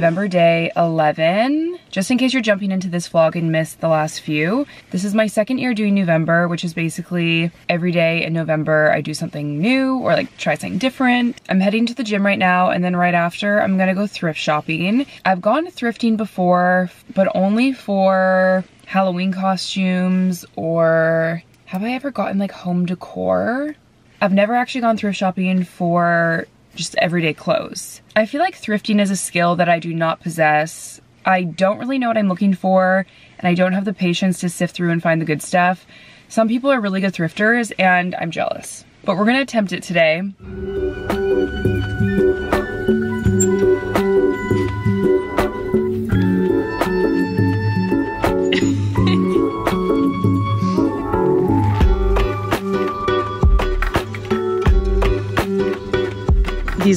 Newvember day 11. Just in case you're jumping into this vlog and missed the last few, this is my second year doing Newvember, which is basically every day in November I do something new or like try something different. I'm heading to the gym right now and then right after I'm gonna go thrift shopping. I've gone thrifting before, but only for Halloween costumes or have I ever gotten like home decor? I've never actually gone thrift shopping for just everyday clothes. I feel like thrifting is a skill that I do not possess. I don't really know what I'm looking for and I don't have the patience to sift through and find the good stuff. Some people are really good thrifters and I'm jealous. But we're gonna attempt it today.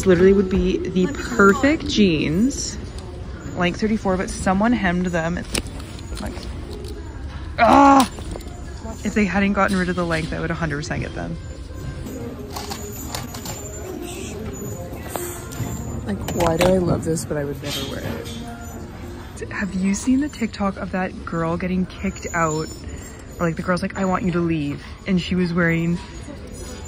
These literally would be the perfect jeans. Length 34, but someone hemmed them. Like, ah! If they hadn't gotten rid of the length, I would 100% get them. Like, why do I love this, but I would never wear it? Have you seen the TikTok of that girl getting kicked out? Or like the girl's like, I want you to leave. And she was wearing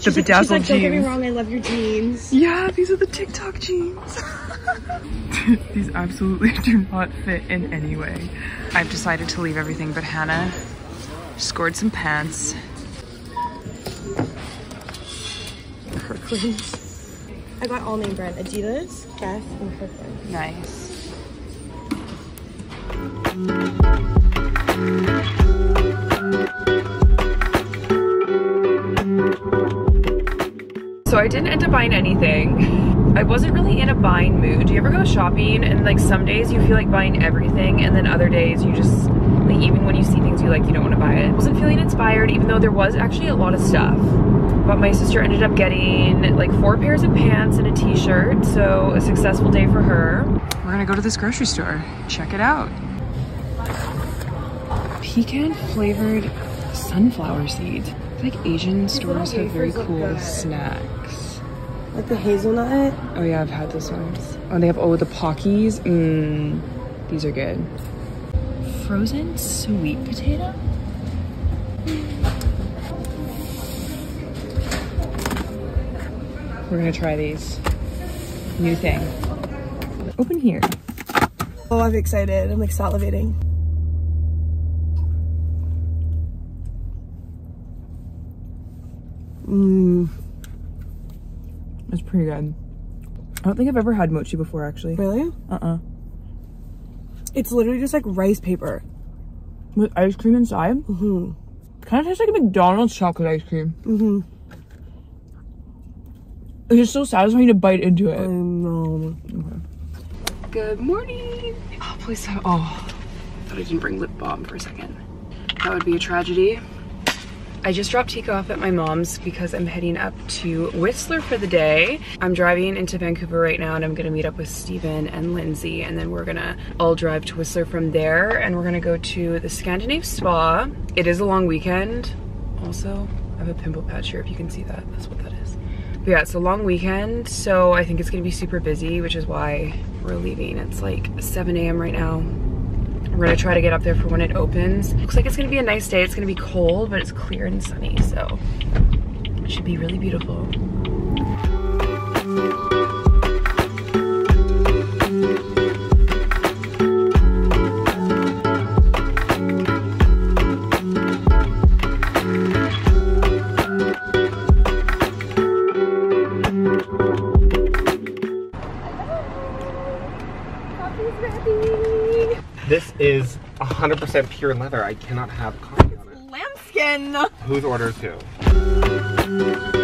the she's bedazzled like, she's like, Don't get me wrong, I love your jeans. Yeah, these are the TikTok jeans. these absolutely do not fit in any way. I've decided to leave everything but Hannah. Scored some pants. Kirkland's. I got all name brand Adidas, Guess, and Kirkland. Nice. So I didn't end up buying anything. I wasn't really in a buying mood. Do you ever go shopping and like some days you feel like buying everything and then other days you just like even when you see things you like you don't want to buy it. I wasn't feeling inspired even though there was actually a lot of stuff. But my sister ended up getting like four pairs of pants and a t-shirt. So a successful day for her. We're gonna go to this grocery store. Check it out. Pecan flavored sunflower seeds. Like Asian stores have very cool good. Snacks. Like the hazelnut. Oh yeah, I've had those ones. Oh, they have, oh, the Pockies. Mmm, these are good. Frozen sweet potato? We're gonna try these. New thing. Open here. Oh, I'm excited. I'm like salivating. Mmm. It's pretty good. I don't think I've ever had mochi before, actually. Really? Uh-uh. It's literally just like rice paper. With ice cream inside? Mm-hmm. Kind of tastes like a McDonald's chocolate ice cream. Mm-hmm. It's just so satisfying to bite into I it. know. Good morning. Oh, please have, oh, I thought I didn't bring lip balm for a second. That would be a tragedy. I just dropped Tika off at my mom's because I'm heading up to Whistler for the day. I'm driving into Vancouver right now and I'm gonna meet up with Steven and Lindsay and then we're gonna all drive to Whistler from there and we're gonna go to the Scandinave Spa. It is a long weekend. Also, I have a pimple patch here if you can see that. That's what that is. But yeah, it's a long weekend, so I think it's gonna be super busy, which is why we're leaving. It's like 7 a.m. right now. We're gonna try to get up there for when it opens. Looks like it's gonna be a nice day. It's gonna be cold, but it's clear and sunny, so it should be really beautiful. 100% pure leather. I cannot have coffee on it. Lambskin. Whose order to?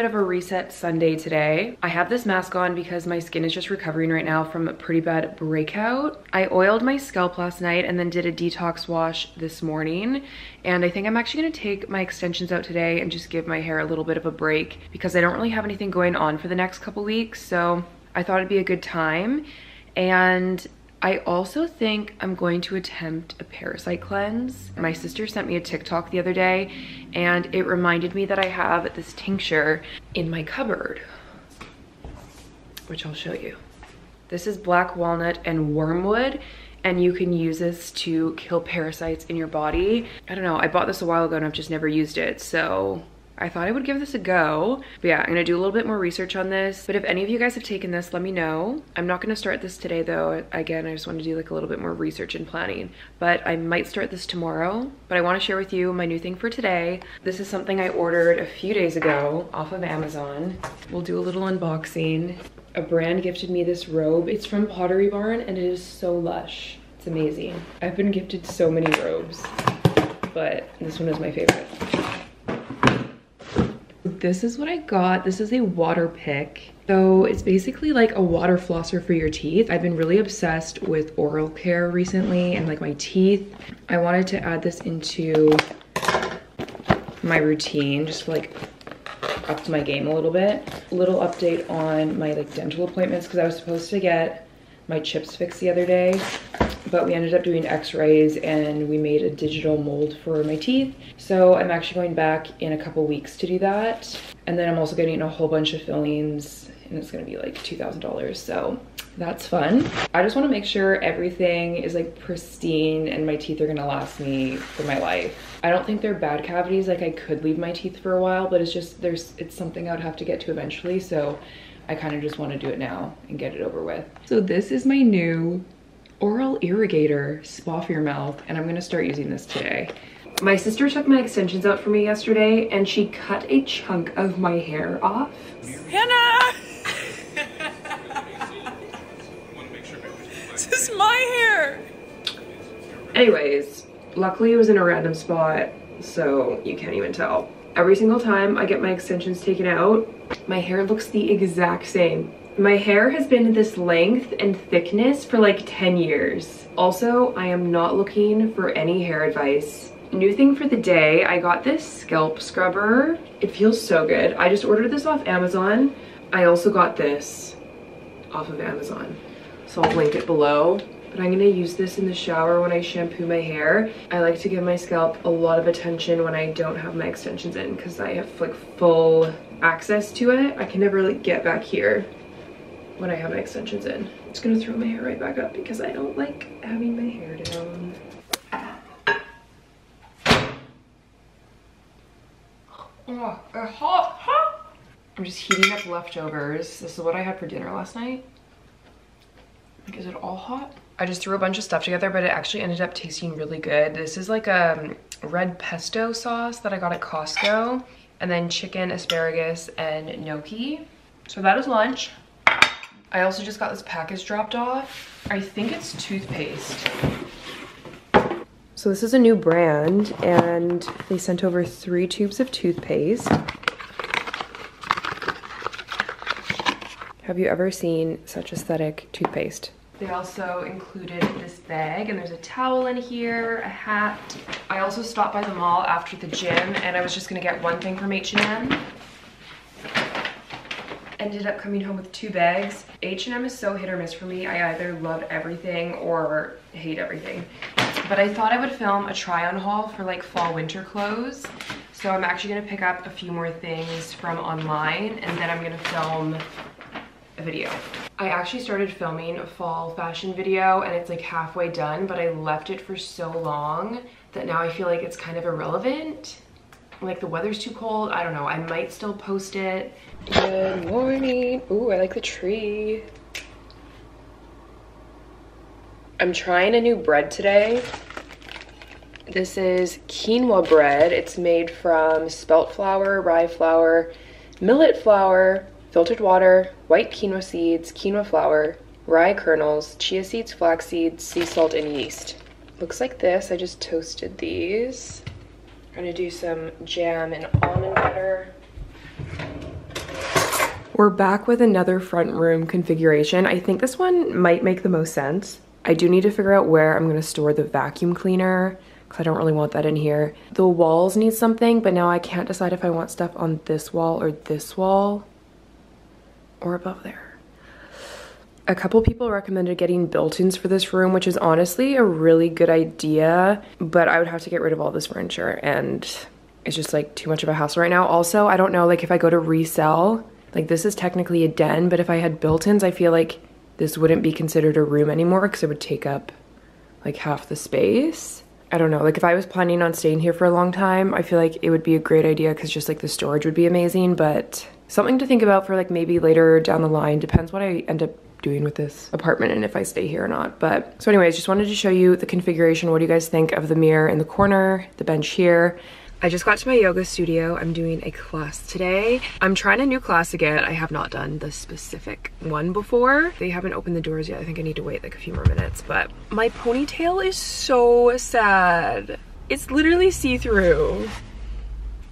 Bit of a reset Sunday today. I have this mask on because my skin is just recovering right now from a pretty bad breakout. I oiled my scalp last night and then did a detox wash this morning. And I think I'm actually gonna take my extensions out today and just give my hair a little bit of a break because I don't really have anything going on for the next couple weeks. So I thought it'd be a good time. And I also think I'm going to attempt a parasite cleanse. My sister sent me a TikTok the other day and it reminded me that I have this tincture in my cupboard, which I'll show you. This is black walnut and wormwood and you can use this to kill parasites in your body. I don't know, I bought this a while ago and I've just never used it. So I thought I would give this a go. But yeah, I'm gonna do a little bit more research on this. But if any of you guys have taken this, let me know. I'm not gonna start this today though. Again, I just wanna do like a little bit more research and planning. But I might start this tomorrow. But I wanna share with you my new thing for today. This is something I ordered a few days ago off of Amazon. We'll do a little unboxing. A brand gifted me this robe. It's from Pottery Barn and it is so lush. It's amazing. I've been gifted so many robes, but this one is my favorite this is what I got. This is a water pick. So it's basically like a water flosser for your teeth. I've been really obsessed with oral care recently and like my teeth. I wanted to add this into my routine just like up to my game a little bit. A little update on my like dental appointments because I was supposed to get my chips fixed the other day but we ended up doing x-rays and we made a digital mold for my teeth. So I'm actually going back in a couple weeks to do that. And then I'm also getting a whole bunch of fillings and it's gonna be like $2,000. So that's fun. I just wanna make sure everything is like pristine and my teeth are gonna last me for my life. I don't think they're bad cavities, like I could leave my teeth for a while, but it's just, there's, it's something I would have to get to eventually. So I kind of just want to do it now and get it over with. So this is my new Oral Irrigator Spa for your mouth, and I'm gonna start using this today. My sister took my extensions out for me yesterday, and she cut a chunk of my hair off. Hannah! this is my hair! Anyways, luckily it was in a random spot, so you can't even tell. Every single time I get my extensions taken out, my hair looks the exact same. My hair has been this length and thickness for like 10 years. Also, I am not looking for any hair advice. New thing for the day, I got this scalp scrubber. It feels so good. I just ordered this off Amazon. I also got this off of Amazon. So I'll link it below. But I'm gonna use this in the shower when I shampoo my hair. I like to give my scalp a lot of attention when I don't have my extensions in because I have like full access to it. I can never like get back here when I have my extensions in. I'm just gonna throw my hair right back up because I don't like having my hair down. Oh, hot, hot. I'm just heating up leftovers. This is what I had for dinner last night. Like, is it all hot? I just threw a bunch of stuff together, but it actually ended up tasting really good. This is like a um, red pesto sauce that I got at Costco. And then chicken, asparagus, and gnocchi. So that is lunch. I also just got this package dropped off. I think it's toothpaste. So this is a new brand and they sent over three tubes of toothpaste. Have you ever seen such aesthetic toothpaste? They also included this bag and there's a towel in here, a hat. I also stopped by the mall after the gym and I was just gonna get one thing from H&M ended up coming home with two bags. H&M is so hit or miss for me. I either love everything or hate everything. But I thought I would film a try on haul for like fall winter clothes. So I'm actually gonna pick up a few more things from online and then I'm gonna film a video. I actually started filming a fall fashion video and it's like halfway done, but I left it for so long that now I feel like it's kind of irrelevant like the weather's too cold. I don't know. I might still post it. Good morning. Ooh, I like the tree. I'm trying a new bread today. This is quinoa bread. It's made from spelt flour, rye flour, millet flour, filtered water, white quinoa seeds, quinoa flour, rye kernels, chia seeds, flax seeds, sea salt, and yeast. Looks like this. I just toasted these. I'm gonna do some jam and almond butter. We're back with another front room configuration. I think this one might make the most sense. I do need to figure out where I'm gonna store the vacuum cleaner because I don't really want that in here. The walls need something, but now I can't decide if I want stuff on this wall or this wall or above there. A couple people recommended getting built-ins for this room, which is honestly a really good idea, but I would have to get rid of all this furniture and it's just like too much of a hassle right now. Also, I don't know like if I go to resell, like this is technically a den, but if I had built-ins, I feel like this wouldn't be considered a room anymore because it would take up like half the space. I don't know, like if I was planning on staying here for a long time, I feel like it would be a great idea because just like the storage would be amazing, but something to think about for like maybe later down the line. Depends what I end up doing with this apartment and if I stay here or not. But so anyways, just wanted to show you the configuration. What do you guys think of the mirror in the corner, the bench here? I just got to my yoga studio. I'm doing a class today. I'm trying a new class again. I have not done the specific one before. They haven't opened the doors yet. I think I need to wait like a few more minutes, but my ponytail is so sad. It's literally see-through.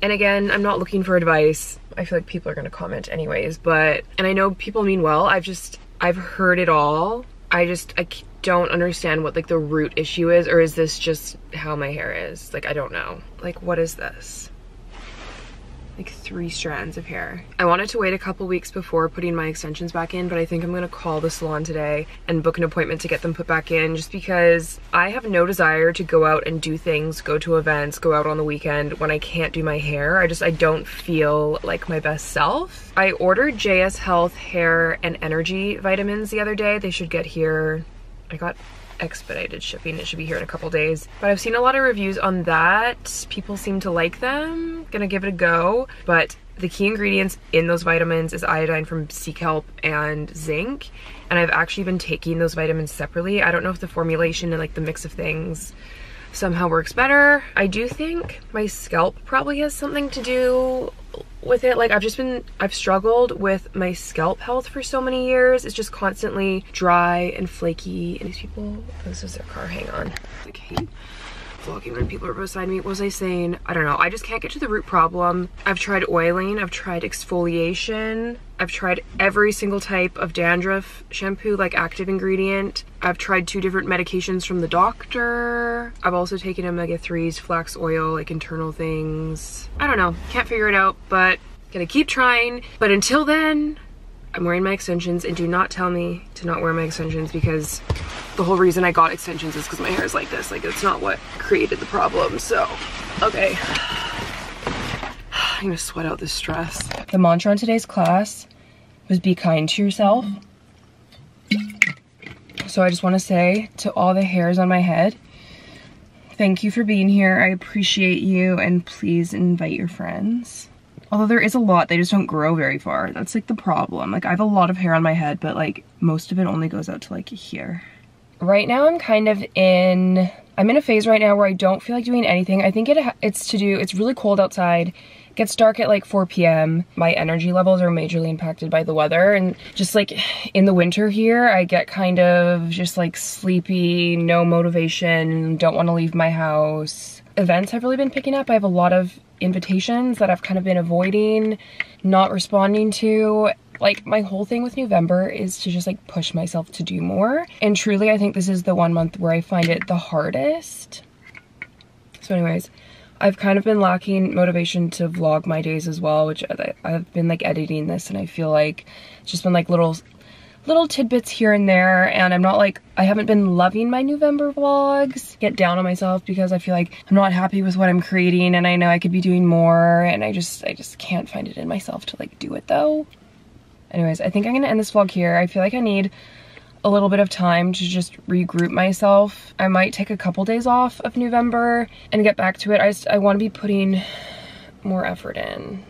And again, I'm not looking for advice. I feel like people are gonna comment anyways, but, and I know people mean well. I've just, I've heard it all. I just, I don't understand what like the root issue is or is this just how my hair is? Like, I don't know. Like, what is this? Like three strands of hair. I wanted to wait a couple weeks before putting my extensions back in, but I think I'm gonna call the salon today and book an appointment to get them put back in just because I have no desire to go out and do things, go to events, go out on the weekend when I can't do my hair. I just, I don't feel like my best self. I ordered JS Health hair and energy vitamins the other day. They should get here I got expedited shipping. It should be here in a couple days. But I've seen a lot of reviews on that. People seem to like them. Gonna give it a go. But the key ingredients in those vitamins is iodine from sea kelp and zinc. And I've actually been taking those vitamins separately. I don't know if the formulation and like the mix of things somehow works better. I do think my scalp probably has something to do with it. Like I've just been, I've struggled with my scalp health for so many years. It's just constantly dry and flaky. And these people, oh, this is their car, hang on. Like vlogging when people are beside me. What was I saying? I don't know. I just can't get to the root problem. I've tried oiling, I've tried exfoliation, I've tried every single type of dandruff shampoo, like active ingredient. I've tried two different medications from the doctor. I've also taken omega-3s, flax oil, like internal things. I don't know, can't figure it out, but gonna keep trying. But until then, I'm wearing my extensions and do not tell me to not wear my extensions because the whole reason I got extensions is because my hair is like this. Like it's not what created the problem. So, okay. I'm gonna sweat out this stress. The mantra in today's class was be kind to yourself. So I just wanna say to all the hairs on my head, thank you for being here. I appreciate you and please invite your friends. Although there is a lot, they just don't grow very far. That's like the problem. Like I have a lot of hair on my head, but like most of it only goes out to like here. Right now I'm kind of in, I'm in a phase right now where I don't feel like doing anything. I think it it's to do, it's really cold outside. Gets dark at like 4 p.m. My energy levels are majorly impacted by the weather and just like in the winter here, I get kind of just like sleepy, no motivation, don't want to leave my house. Events have really been picking up. I have a lot of invitations that I've kind of been avoiding, not responding to. Like my whole thing with Newvember is to just like push myself to do more. And truly, I think this is the one month where I find it the hardest. So anyways, I've kind of been lacking motivation to vlog my days as well, which uh, I've been like editing this and I feel like it's just been like little little tidbits here and there and I'm not like I haven't been loving my Newvember vlogs. Get down on myself because I feel like I'm not happy with what I'm creating and I know I could be doing more and I just I just can't find it in myself to like do it though. Anyways I think I'm gonna end this vlog here. I feel like I need a little bit of time to just regroup myself. I might take a couple days off of Newvember and get back to it. I I want to be putting more effort in.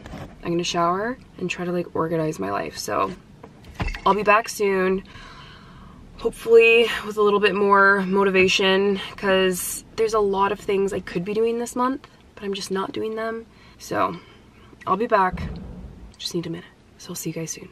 I'm gonna shower and try to like organize my life so I'll be back soon, hopefully with a little bit more motivation because there's a lot of things I could be doing this month, but I'm just not doing them. So I'll be back. Just need a minute. So I'll see you guys soon.